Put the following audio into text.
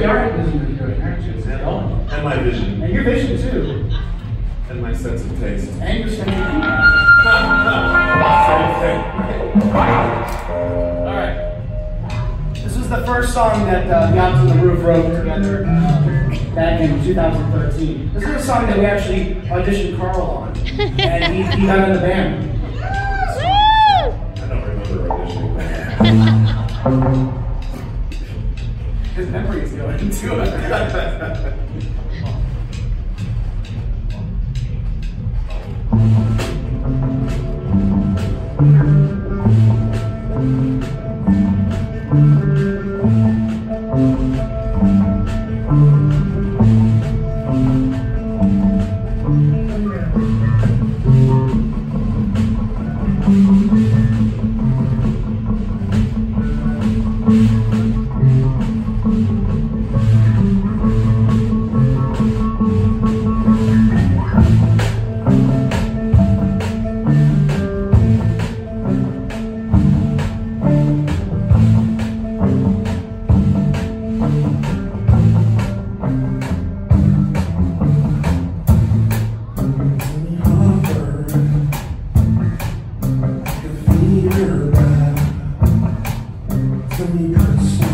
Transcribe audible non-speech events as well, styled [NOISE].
really are listening to it, aren't you? It's. And my vision. And your vision too. And my sense of taste. And your sense of humor. Same thing. All right. This is the first song that uh, The Ox on the Roof wrote together uh, back in 2013. This is a song that we actually auditioned Carl on, and he, he got in the band. I don't remember auditioning that. [LAUGHS] His memory is going to it. [LAUGHS] to me, cause